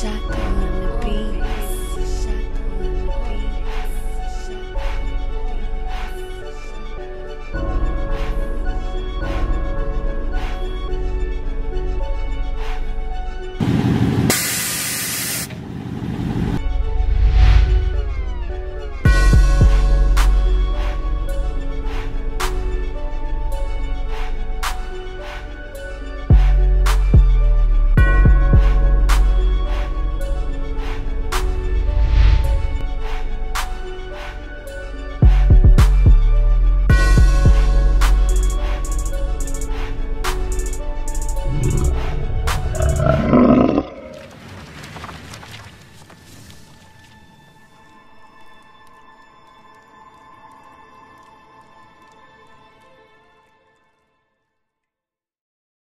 shot